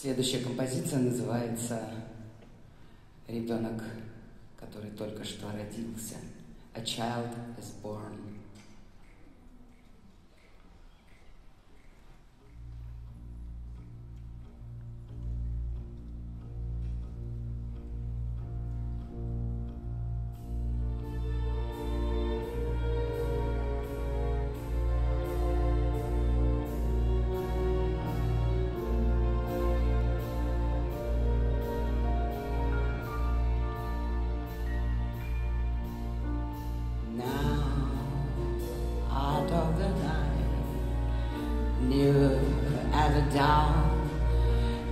Следующая композиция называется «Ребенок, который только что родился». A child is born. down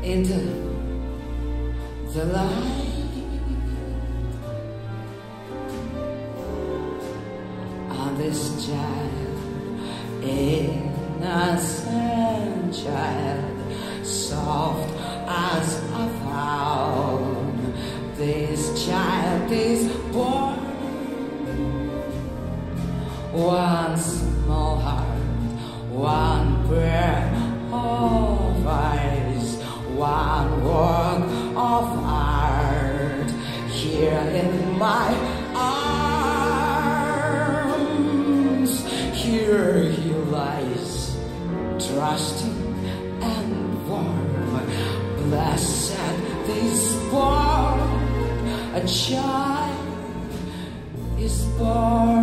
into the light. on this child, innocent child, soft as a fowl. This child is born. in my arms. Here he lies, trusting and warm. Blessed this born, a child is born.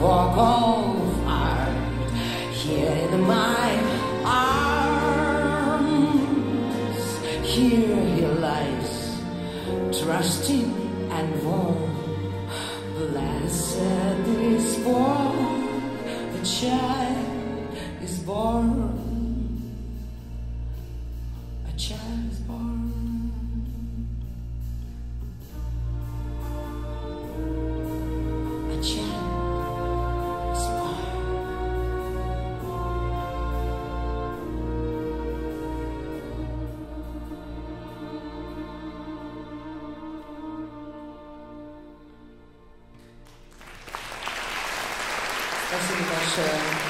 Walk of art here in my arms. Here he lies, trusting and warm. Blessed is born, the child köszönöm szépen